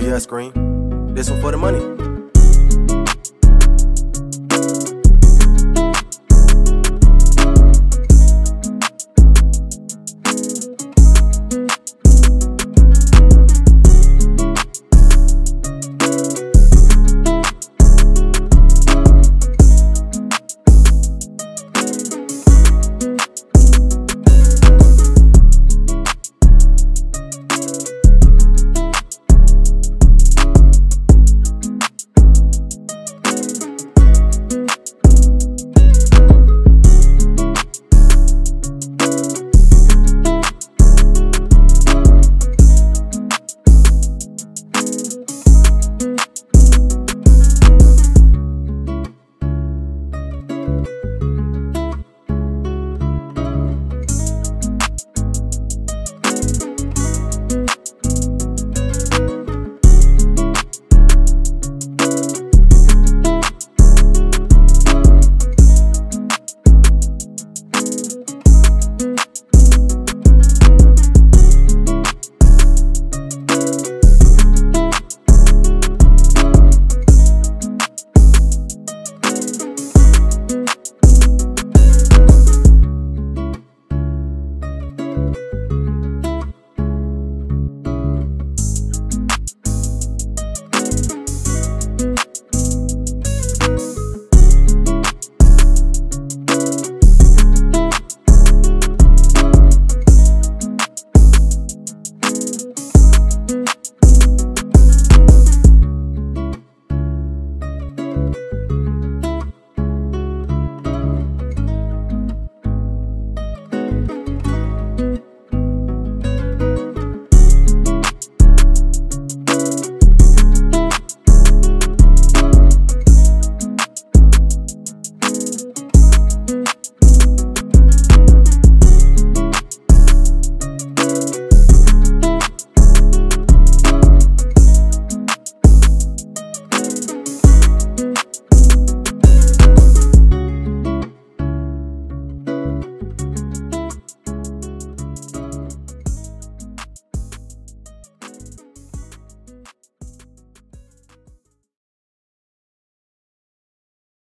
Yeah, scream. This one for the money.